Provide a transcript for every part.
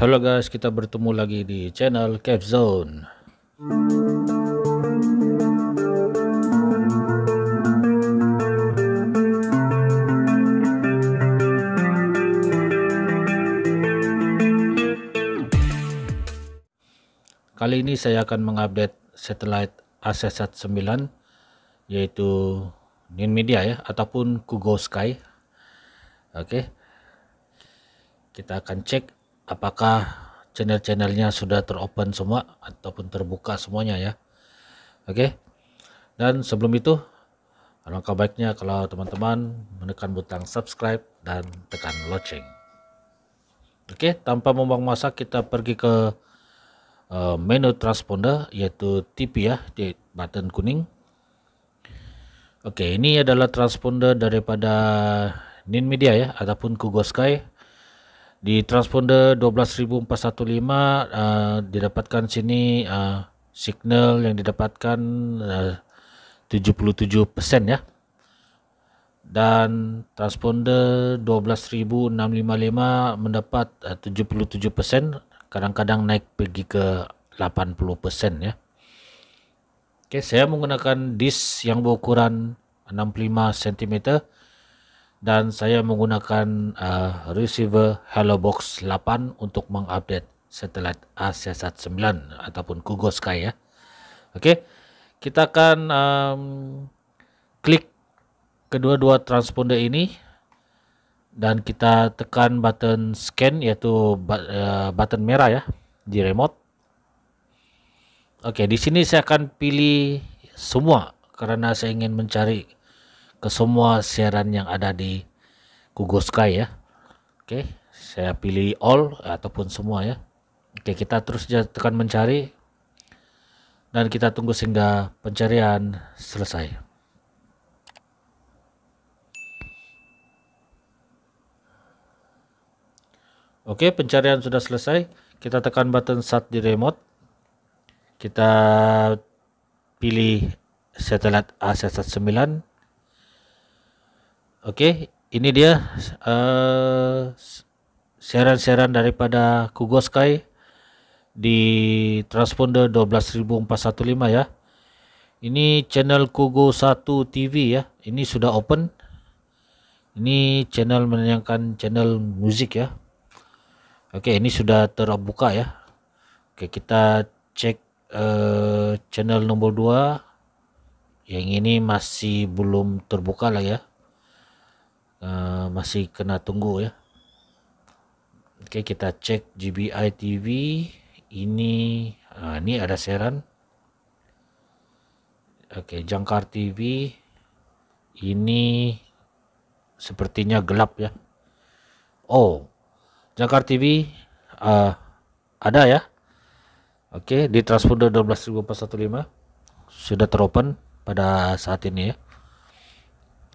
Halo guys, kita bertemu lagi di channel Cave Zone. Kali ini saya akan mengupdate satelit Asesat 9 yaitu Ninmedia ya ataupun Kugo Sky. Oke. Kita akan cek apakah channel-channelnya sudah teropen semua ataupun terbuka semuanya ya. Oke. Dan sebelum itu alangkah baiknya kalau teman-teman menekan butang subscribe dan tekan lonceng. Oke, tanpa membuang masa kita pergi ke uh, menu transponder yaitu TV ya di button kuning. Oke, ini adalah transponder daripada Ninmedia ya ataupun Kugo Sky. Di transponder 12415 uh, didapatkan sini uh, signal yang didapatkan uh, 77% ya. Dan transponder 12655 mendapat uh, 77% kadang-kadang naik pergi ke 80% ya. Oke, saya menggunakan disk yang berukuran 65 cm dan saya menggunakan uh, receiver Hello Box 8 untuk mengupdate satelit ASAT 9 ataupun Kugo Sky ya. Oke, kita akan um, klik kedua-dua transponder ini dan kita tekan button scan yaitu uh, button merah ya di remote. Oke, di sini saya akan pilih semua karena saya ingin mencari ke semua siaran yang ada di Google Sky ya. Oke, saya pilih all ataupun semua ya. Oke, kita terus tekan mencari dan kita tunggu sehingga pencarian selesai. Oke, pencarian sudah selesai. Kita tekan button start di remote. Kita pilih satelit A119 Oke, okay, ini dia eh, uh, siaran-siaran daripada Kugoskai di transponder 12415 ya. Ini channel Kugo 1 TV ya. Ini sudah open. Ini channel menyangkan channel musik ya. Oke, okay, ini sudah terbuka ya. Oke, okay, kita cek uh, channel nomor 2. Yang ini masih belum terbuka lah ya. Uh, masih kena tunggu ya. Oke, kita cek GBI TV. Ini uh, ini ada siaran. Oke, Jangkar TV. Ini sepertinya gelap ya. Oh, Jakarta TV uh, ada ya. Oke, di transponder 12415 sudah teropen pada saat ini ya.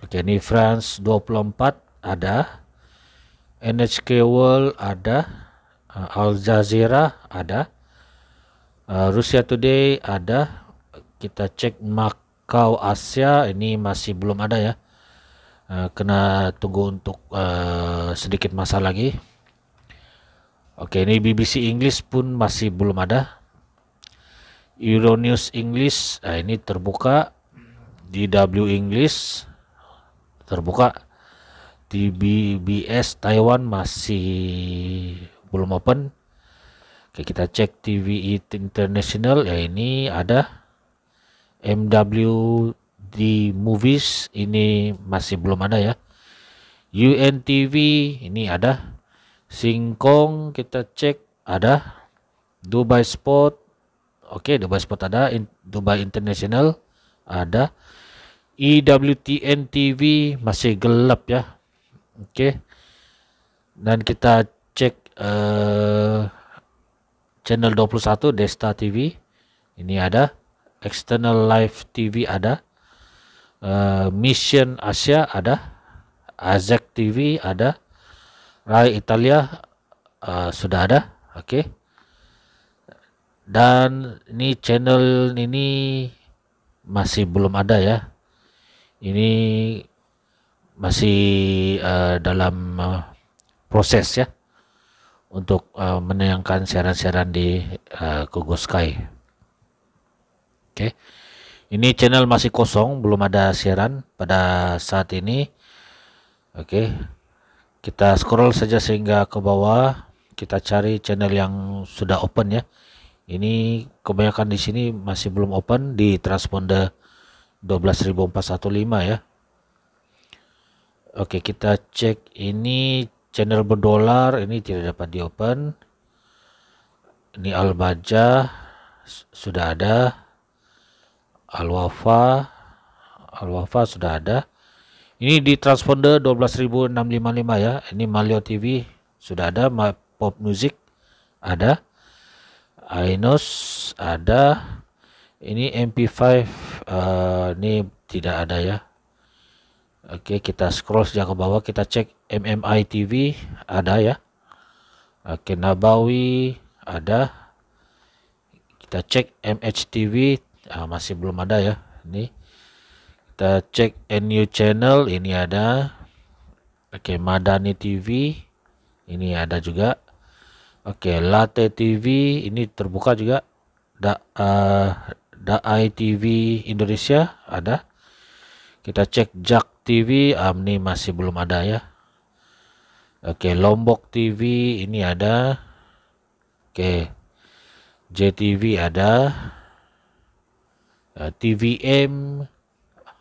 Oke, ini France 24 ada. NHK World ada. Uh, Al Jazeera ada. Uh, Rusia Today ada. Kita cek Macau Asia ini masih belum ada ya. Uh, kena tunggu untuk sedikit masa lagi. Oke, ini BBC English pun masih belum ada. Euronews English, nah ini terbuka. DW English terbuka. Di BBS Taiwan masih belum open. Oke, kita cek TV International, ya ini ada. MWD Movies ini masih belum ada ya. UNTV ini ada. Singkong kita cek ada Dubai Sport oke Dubai Sport ada Dubai International ada EWTN TV masih gelap ya oke okay. dan kita cek uh, channel 21 Desta TV ini ada External Live TV ada uh, Mission Asia ada Azek TV ada Rai Italia uh, sudah ada, oke. Okay. Dan ini channel ini masih belum ada ya. Ini masih uh, dalam uh, proses ya untuk uh, menayangkan siaran-siaran di uh, Google Sky. Oke. Okay. Ini channel masih kosong, belum ada siaran pada saat ini. Oke. Okay. Kita scroll saja sehingga ke bawah. Kita cari channel yang sudah open ya. Ini kebanyakan di sini masih belum open di transponder 12415 ya. Oke, kita cek ini channel berdolar ini tidak dapat di open. Ini Al-Baja sudah ada. Al-Wafa Al-Wafa sudah ada. Ini di transponder 12655 ya. Ini Malio TV sudah ada, Pop Music ada. Ainos ada. Ini MP5 uh, ini tidak ada ya. Oke, kita scroll sejak ke bawah, kita cek MMI TV ada ya. Oke, Nabawi ada. Kita cek MHTV ah, masih belum ada ya. Ini kita cek NU channel ini ada. Oke, Madani TV ini ada juga. Oke, Latte TV ini terbuka juga. Da uh, Daai TV Indonesia ada. Kita cek Jak TV um, ini masih belum ada ya. Oke Lombok TV ini ada. Oke JTV ada. Uh, TVM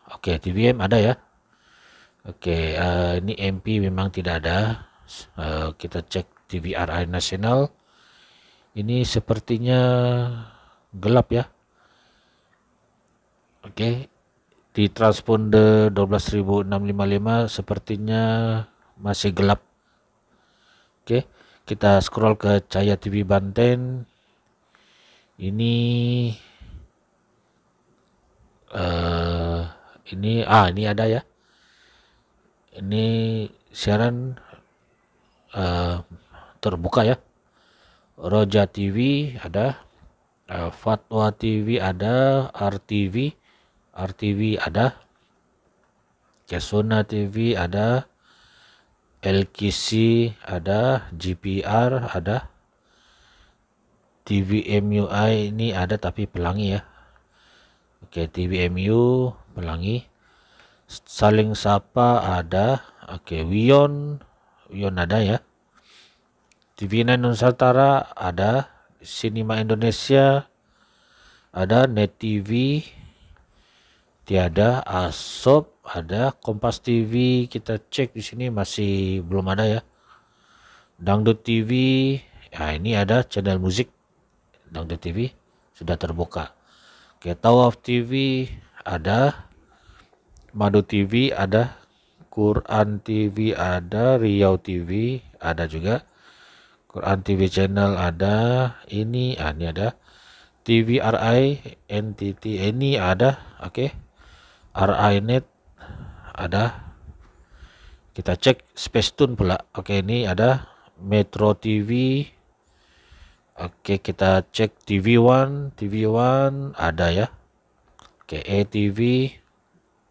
oke TVM ada ya. Oke uh, ini MP memang tidak ada. Kita cek TVRI nasional. Ini sepertinya gelap ya oke. Di transponder 12655 sepertinya masih gelap. Oke kita scroll ke Cahaya TV Banten. Ini uh, ini ah ini ada ya. Ini siaran uh, terbuka ya. Roja TV ada uh, Fatwa TV ada RTV RTV ada Kesona TV ada LKC ada GPR ada TVMUI ini ada tapi pelangi ya. Oke TVMU pelangi. Saling sapa ada Oke Wion Wion ada ya. TV9 Nusantara ada Cinema Indonesia ada Net TV tiada asop ada. Kompas TV kita cek di sini masih belum ada ya. Dangdut TV ya ini ada channel musik dangdut TV sudah terbuka. Oke tawaf TV ada. Madu TV ada. Quran TV ada. Riau TV ada juga. Quran TV channel ada. Ini ah, ini ada. TVRI NTT ini ada. Oke. okay. RINet ada kita cek Space Tune pula. Oke ini ada Metro TV oke kita cek TV One TV One ada ya. Oke ETV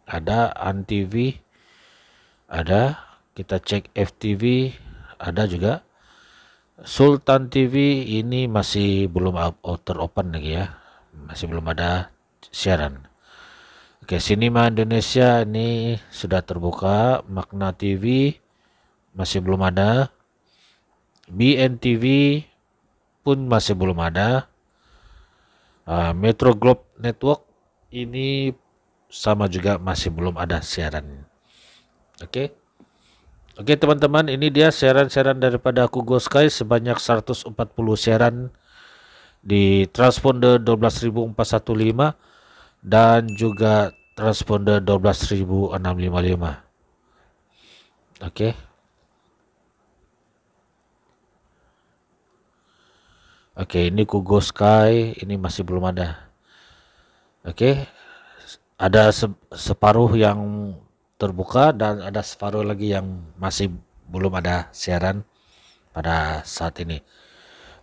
ada ANTV ada. Kita cek FTV ada juga. Sultan TV ini masih belum outer open lagi ya. Masih belum ada siaran Oke, Sinema Indonesia ini sudah terbuka, Makna TV masih belum ada, BNTV pun masih belum ada, uh, Metro Globe Network ini sama juga masih belum ada siaran. Oke. Oke teman-teman, ini dia siaran-siaran daripada aku Go Sky sebanyak 140 siaran di transponder 12415 dan juga transponder 12655 oke. Oke ini Kugo Sky ini masih belum ada. Oke. Ada se separuh yang terbuka dan ada separuh lagi yang masih belum ada siaran pada saat ini.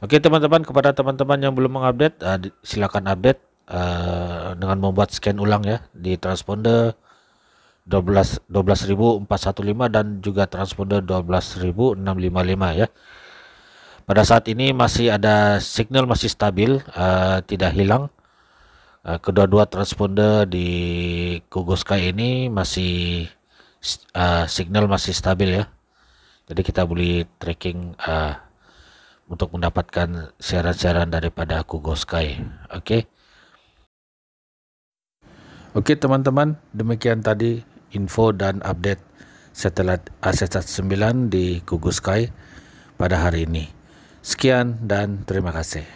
Oke teman-teman kepada teman-teman yang belum mengupdate uh, silakan update uh, dengan membuat scan ulang ya di transponder 12 12415 dan juga transponder 12655 ya. pada saat ini masih ada signal masih stabil, uh, tidak hilang. Uh, kedua-dua transponder di Sky ini masih uh, signal masih stabil ya. Jadi kita boleh tracking uh, untuk mendapatkan siaran-siaran daripada Google Sky. Oke. Okay. Oke teman-teman, demikian tadi info dan update satelit ASAT 9 di Google Sky pada hari ini. Sekian dan terima kasih.